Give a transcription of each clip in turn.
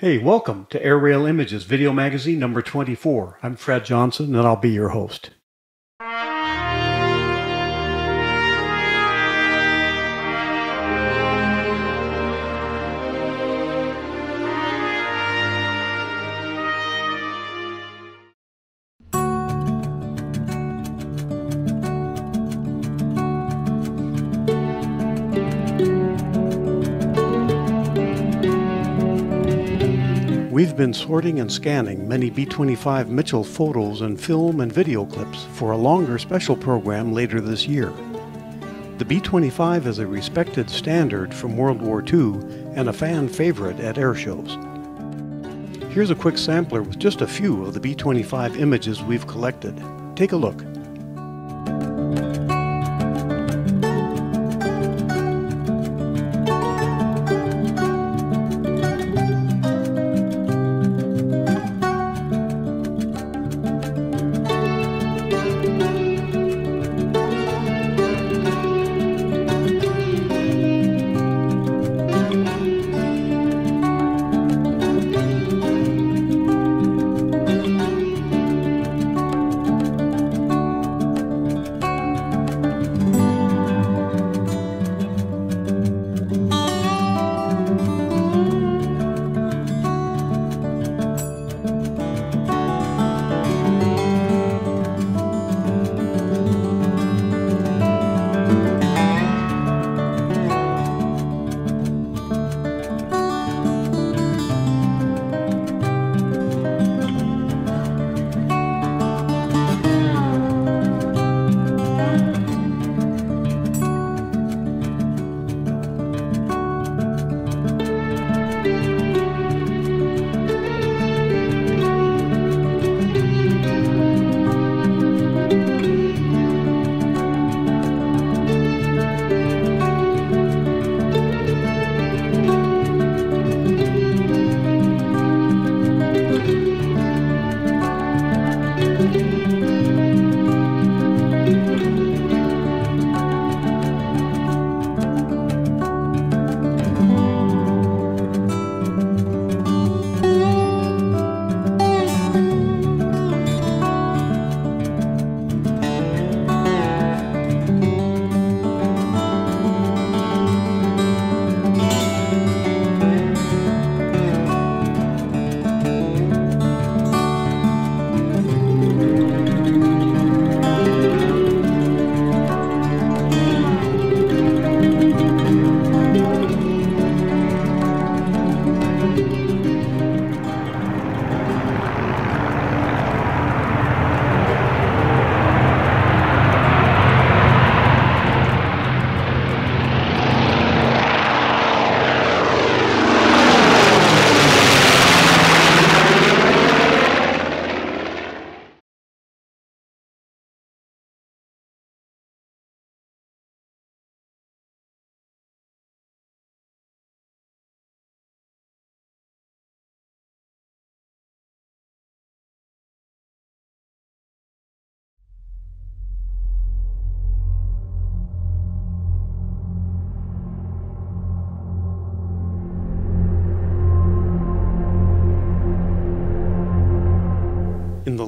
Hey, welcome to Air Rail Images Video Magazine number 24. I'm Fred Johnson and I'll be your host. Been sorting and scanning many B-25 Mitchell photos and film and video clips for a longer special program later this year. The B-25 is a respected standard from World War II and a fan favorite at air shows. Here's a quick sampler with just a few of the B-25 images we've collected. Take a look.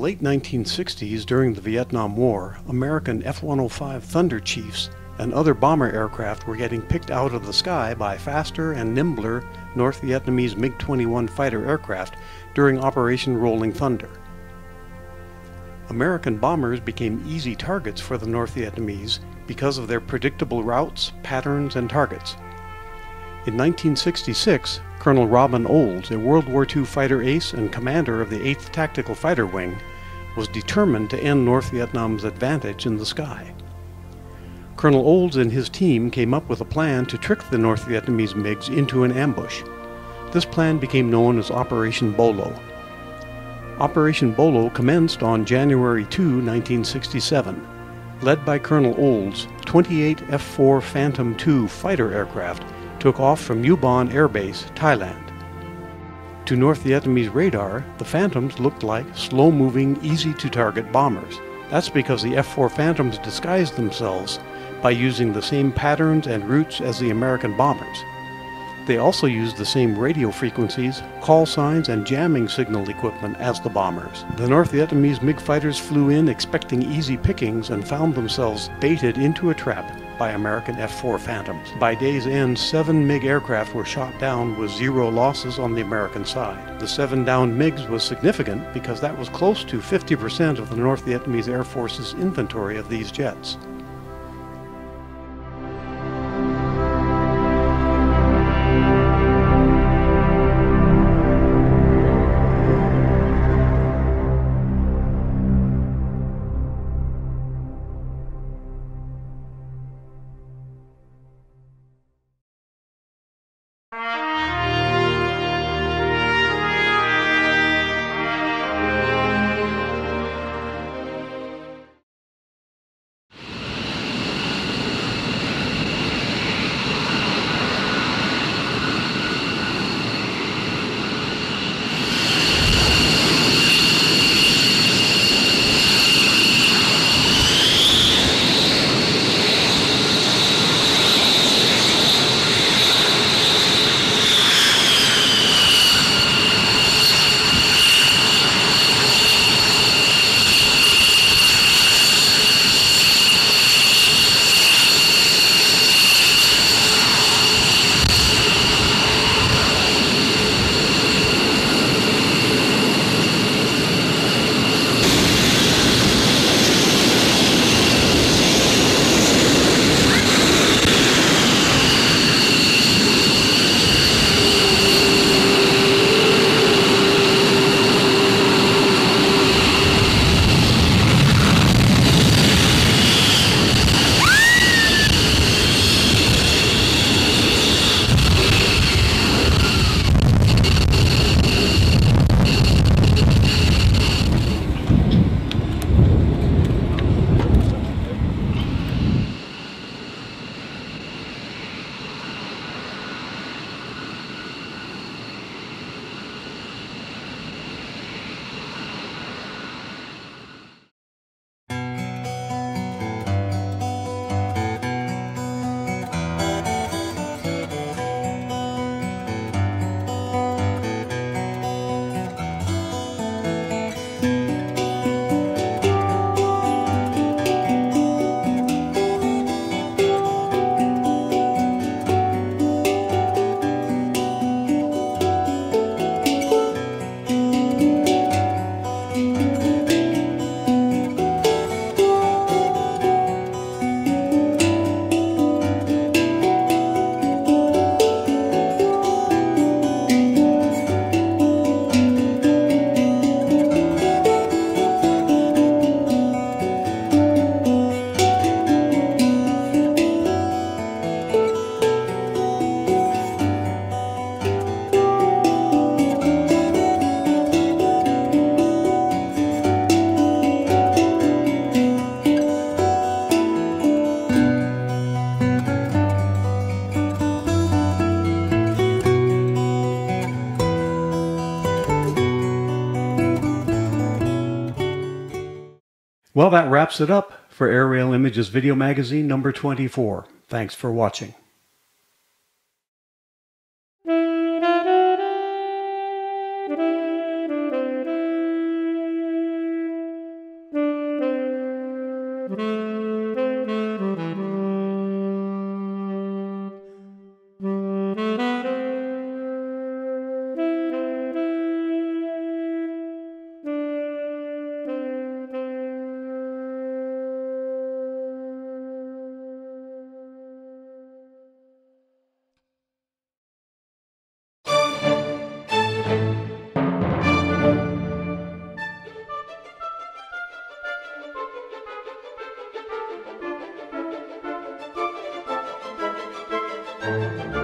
Late 1960s, during the Vietnam War, American F 105 Thunderchiefs and other bomber aircraft were getting picked out of the sky by faster and nimbler North Vietnamese MiG 21 fighter aircraft during Operation Rolling Thunder. American bombers became easy targets for the North Vietnamese because of their predictable routes, patterns, and targets. In 1966, Colonel Robin Olds, a World War II fighter ace and commander of the 8th Tactical Fighter Wing, was determined to end North Vietnam's advantage in the sky. Colonel Olds and his team came up with a plan to trick the North Vietnamese MiGs into an ambush. This plan became known as Operation Bolo. Operation Bolo commenced on January 2, 1967. Led by Colonel Olds, 28 F-4 Phantom II fighter aircraft took off from Ubon Air Base, Thailand. To North Vietnamese radar, the Phantoms looked like slow-moving, easy-to-target bombers. That's because the F-4 Phantoms disguised themselves by using the same patterns and routes as the American bombers. They also used the same radio frequencies, call signs, and jamming signal equipment as the bombers. The North Vietnamese MiG fighters flew in expecting easy pickings and found themselves baited into a trap by American F-4 Phantoms. By day's end, seven MiG aircraft were shot down with zero losses on the American side. The seven downed MiGs was significant because that was close to 50% of the North Vietnamese Air Force's inventory of these jets. Well, that wraps it up for Air Rail Images Video Magazine number 24. Thanks for watching. Música